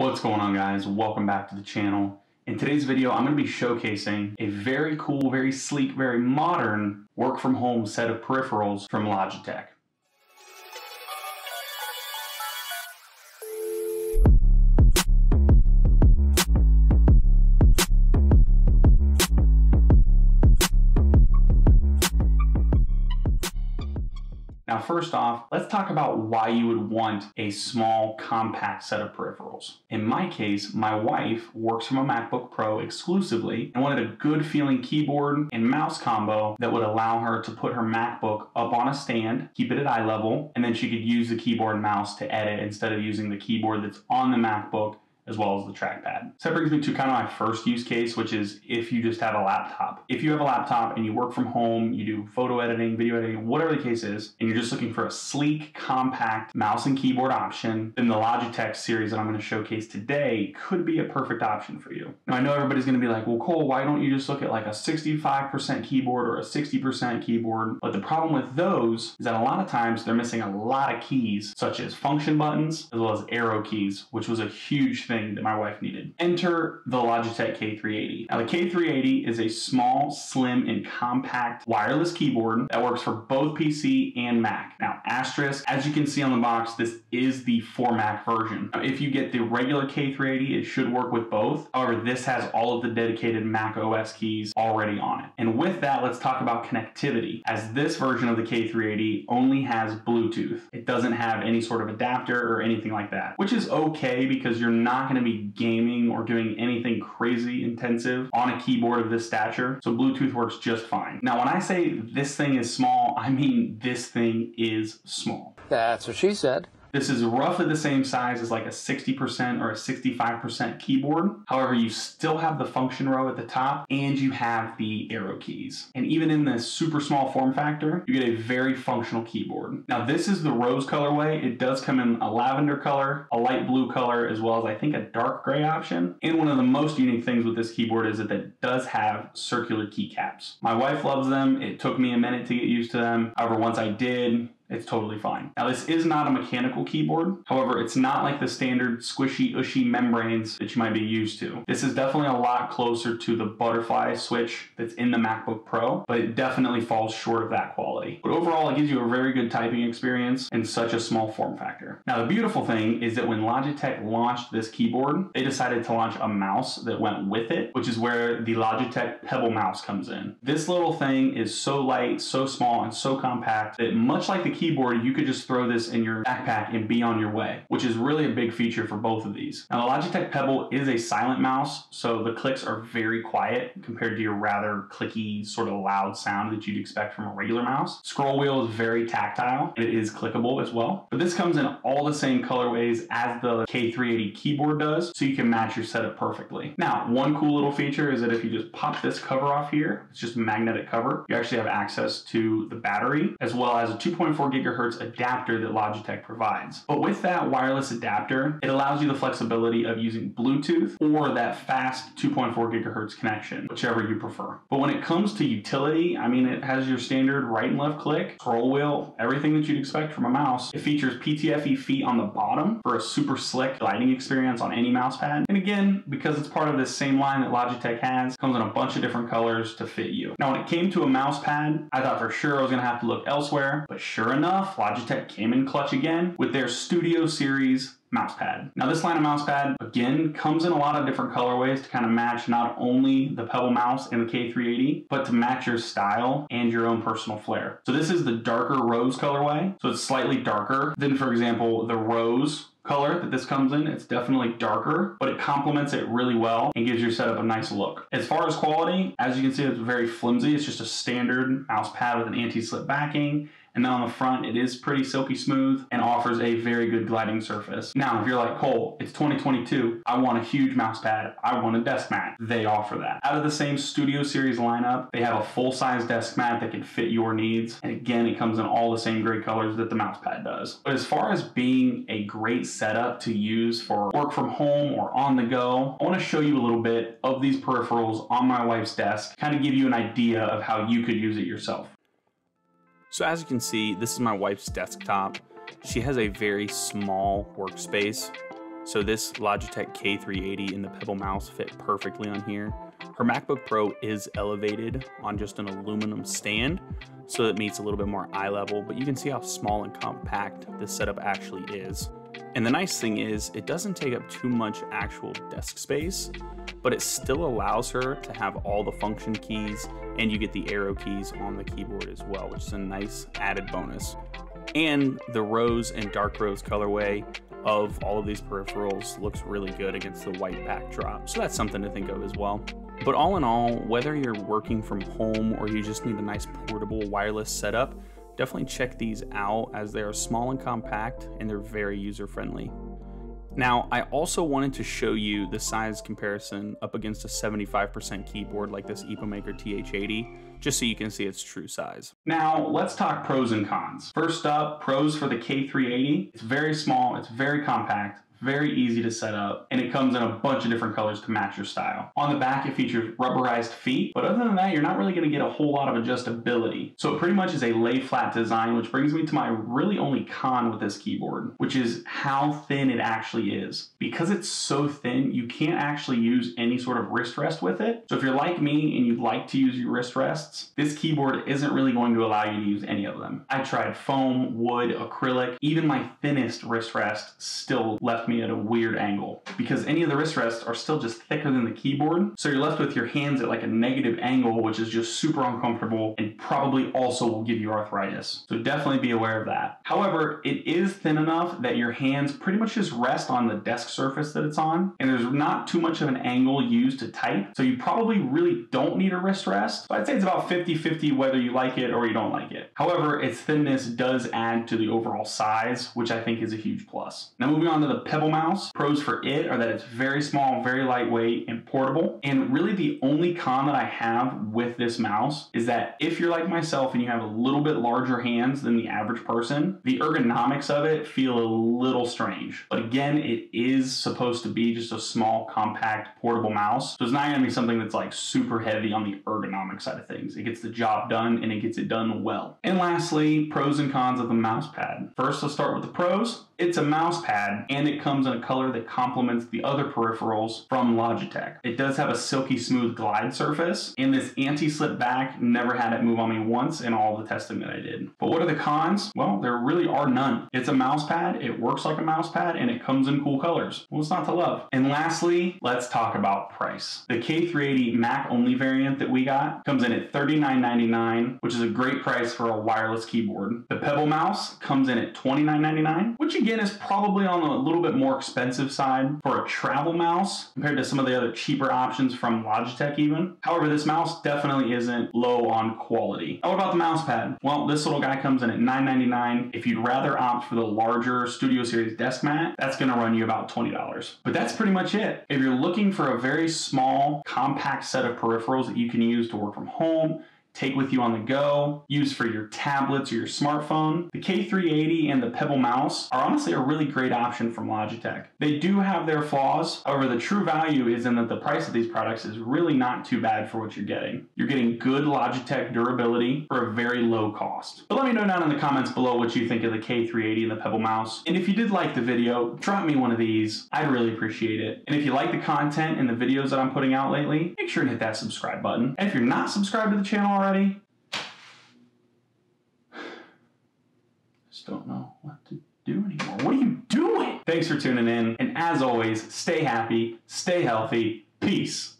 What's going on guys? Welcome back to the channel. In today's video, I'm going to be showcasing a very cool, very sleek, very modern work from home set of peripherals from Logitech. First off, let's talk about why you would want a small, compact set of peripherals. In my case, my wife works from a MacBook Pro exclusively and wanted a good feeling keyboard and mouse combo that would allow her to put her MacBook up on a stand, keep it at eye level, and then she could use the keyboard and mouse to edit instead of using the keyboard that's on the MacBook as well as the trackpad. So that brings me to kind of my first use case, which is if you just have a laptop. If you have a laptop and you work from home, you do photo editing, video editing, whatever the case is, and you're just looking for a sleek, compact mouse and keyboard option, then the Logitech series that I'm going to showcase today could be a perfect option for you. Now, I know everybody's going to be like, well, Cole, why don't you just look at like a 65% keyboard or a 60% keyboard? But the problem with those is that a lot of times they're missing a lot of keys, such as function buttons, as well as arrow keys, which was a huge thing thing that my wife needed. Enter the Logitech K380. Now the K380 is a small, slim, and compact wireless keyboard that works for both PC and Mac. Now asterisk, as you can see on the box, this is the for Mac version. Now, if you get the regular K380, it should work with both. However, this has all of the dedicated Mac OS keys already on it. And with that, let's talk about connectivity. As this version of the K380 only has Bluetooth. It doesn't have any sort of adapter or anything like that, which is okay because you're not going to be gaming or doing anything crazy intensive on a keyboard of this stature, so Bluetooth works just fine. Now, when I say this thing is small, I mean this thing is small. That's what she said. This is roughly the same size as like a 60% or a 65% keyboard. However, you still have the function row at the top and you have the arrow keys. And even in this super small form factor, you get a very functional keyboard. Now this is the rose colorway. It does come in a lavender color, a light blue color, as well as I think a dark gray option. And one of the most unique things with this keyboard is that it does have circular keycaps. My wife loves them. It took me a minute to get used to them. However, once I did, it's totally fine. Now this is not a mechanical keyboard. However, it's not like the standard squishy, ushy membranes that you might be used to. This is definitely a lot closer to the butterfly switch that's in the MacBook Pro, but it definitely falls short of that quality. But overall, it gives you a very good typing experience in such a small form factor. Now the beautiful thing is that when Logitech launched this keyboard, they decided to launch a mouse that went with it, which is where the Logitech Pebble mouse comes in. This little thing is so light, so small, and so compact that much like the keyboard, you could just throw this in your backpack and be on your way, which is really a big feature for both of these. Now, the Logitech Pebble is a silent mouse, so the clicks are very quiet compared to your rather clicky, sort of loud sound that you'd expect from a regular mouse. Scroll wheel is very tactile. It is clickable as well. But this comes in all the same colorways as the K380 keyboard does, so you can match your setup perfectly. Now, one cool little feature is that if you just pop this cover off here, it's just a magnetic cover, you actually have access to the battery as well as a 2.4 gigahertz adapter that Logitech provides. But with that wireless adapter, it allows you the flexibility of using Bluetooth or that fast 2.4 gigahertz connection, whichever you prefer. But when it comes to utility, I mean, it has your standard right and left click, scroll wheel, everything that you'd expect from a mouse. It features PTFE feet on the bottom for a super slick gliding experience on any mouse pad. And again, because it's part of this same line that Logitech has, comes in a bunch of different colors to fit you. Now, when it came to a mouse pad, I thought for sure I was gonna have to look elsewhere, but sure enough, enough, Logitech came in clutch again with their Studio Series mousepad. Now this line of mousepad, again, comes in a lot of different colorways to kind of match not only the Pebble mouse and the K380, but to match your style and your own personal flair. So this is the darker rose colorway. So it's slightly darker than, for example, the rose color that this comes in. It's definitely darker, but it complements it really well and gives your setup a nice look. As far as quality, as you can see, it's very flimsy. It's just a standard mouse pad with an anti-slip backing and then on the front, it is pretty silky smooth and offers a very good gliding surface. Now, if you're like, Cole, it's 2022, I want a huge mouse pad, I want a desk mat, they offer that. Out of the same Studio Series lineup, they have a full-size desk mat that can fit your needs. And again, it comes in all the same great colors that the mouse pad does. But as far as being a great setup to use for work from home or on the go, I want to show you a little bit of these peripherals on my wife's desk, kind of give you an idea of how you could use it yourself. So as you can see, this is my wife's desktop. She has a very small workspace. So this Logitech K380 and the Pebble mouse fit perfectly on here. Her MacBook Pro is elevated on just an aluminum stand, so it meets a little bit more eye level, but you can see how small and compact this setup actually is. And the nice thing is, it doesn't take up too much actual desk space, but it still allows her to have all the function keys and you get the arrow keys on the keyboard as well, which is a nice added bonus. And the rose and dark rose colorway of all of these peripherals looks really good against the white backdrop, so that's something to think of as well. But all in all, whether you're working from home or you just need a nice portable wireless setup, definitely check these out as they are small and compact and they're very user friendly. Now, I also wanted to show you the size comparison up against a 75% keyboard like this EpoMaker TH80, just so you can see its true size. Now, let's talk pros and cons. First up, pros for the K380. It's very small, it's very compact, very easy to set up, and it comes in a bunch of different colors to match your style. On the back, it features rubberized feet, but other than that, you're not really gonna get a whole lot of adjustability. So it pretty much is a lay flat design, which brings me to my really only con with this keyboard, which is how thin it actually is. Because it's so thin, you can't actually use any sort of wrist rest with it. So if you're like me and you'd like to use your wrist rests, this keyboard isn't really going to allow you to use any of them. I tried foam, wood, acrylic, even my thinnest wrist rest still left me at a weird angle because any of the wrist rests are still just thicker than the keyboard. So you're left with your hands at like a negative angle, which is just super uncomfortable and probably also will give you arthritis. So definitely be aware of that. However, it is thin enough that your hands pretty much just rest on the desk surface that it's on, and there's not too much of an angle used to type. So you probably really don't need a wrist rest. So I'd say it's about 50-50 whether you like it or you don't like it. However, its thinness does add to the overall size, which I think is a huge plus. Now moving on to the Mouse. Pros for it are that it's very small, very lightweight, and portable. And really the only con that I have with this mouse is that if you're like myself and you have a little bit larger hands than the average person, the ergonomics of it feel a little strange. But again, it is supposed to be just a small, compact, portable mouse. So it's not gonna be something that's like super heavy on the ergonomic side of things. It gets the job done and it gets it done well. And lastly, pros and cons of the mouse pad. First, let's start with the pros. It's a mouse pad and it comes in a color that complements the other peripherals from Logitech. It does have a silky smooth glide surface and this anti-slip back never had it move on me once in all the testing that I did. But what are the cons? Well, there really are none. It's a mouse pad, it works like a mouse pad, and it comes in cool colors. What's not to love? And lastly, let's talk about price. The K380 Mac only variant that we got comes in at $39.99, which is a great price for a wireless keyboard. The Pebble mouse comes in at $29.99, which again again is probably on a little bit more expensive side for a travel mouse compared to some of the other cheaper options from Logitech even. However, this mouse definitely isn't low on quality. Now, what about the mouse pad? Well, this little guy comes in at $9.99. If you'd rather opt for the larger Studio Series desk mat, that's gonna run you about $20. But that's pretty much it. If you're looking for a very small, compact set of peripherals that you can use to work from home, take with you on the go, use for your tablets or your smartphone. The K380 and the Pebble mouse are honestly a really great option from Logitech. They do have their flaws, however the true value is in that the price of these products is really not too bad for what you're getting. You're getting good Logitech durability for a very low cost. But let me know down in the comments below what you think of the K380 and the Pebble mouse. And if you did like the video, drop me one of these. I'd really appreciate it. And if you like the content and the videos that I'm putting out lately, make sure to hit that subscribe button. And if you're not subscribed to the channel already, just don't know what to do anymore. What are you doing? Thanks for tuning in, and as always, stay happy, stay healthy, peace.